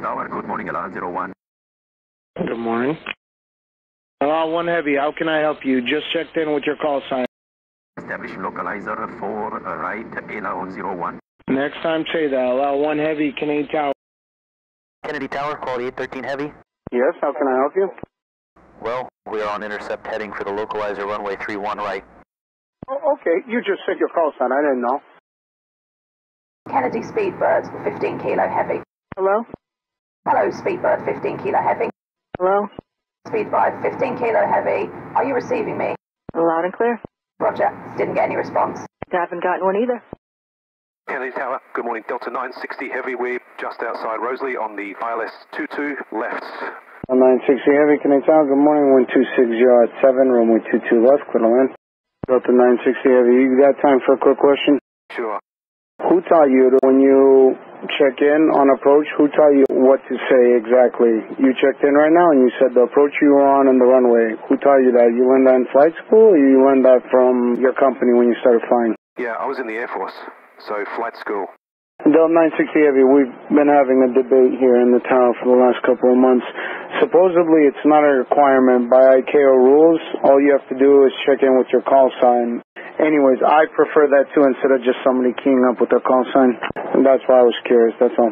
Tower, good morning, Alarm 01. Good morning. Uh, one heavy, how can I help you? Just checked in with your call sign. Establish localizer for uh, right, Alarm 01. Next time say that. Allow one heavy, Kennedy Tower. Kennedy Tower, quality 813 heavy. Yes, how can I help you? Well, we are on intercept heading for the localizer runway 31 right. Oh, okay, you just said your call sign. I didn't know. Kennedy Speedbird, 15 kilo heavy. Hello? Hello, Speedbird, 15 kilo heavy. Hello? Speedbird, 15 kilo heavy. Are you receiving me? Loud and clear. Roger. Didn't get any response. I Haven't gotten one either. Kennedy Tower, good morning. Delta 960 Heavy, we're just outside Rosalie on the ILS 22 left. 960 Heavy, Kennedy Tower. Good morning. 126 yard 7, runway 22 left, clear to land. Delta 960 Heavy, you got time for a quick question? Sure. Who taught you when you check in on approach, who taught you what to say exactly? You checked in right now and you said the approach you were on and the runway. Who taught you that? You learned that in flight school or you learned that from your company when you started flying? Yeah, I was in the Air Force, so flight school. Del 960 Heavy, we've been having a debate here in the tower for the last couple of months. Supposedly it's not a requirement by ICAO rules. All you have to do is check in with your call sign. Anyways, I prefer that too instead of just somebody keying up with their call sign. And that's why I was curious, that's all.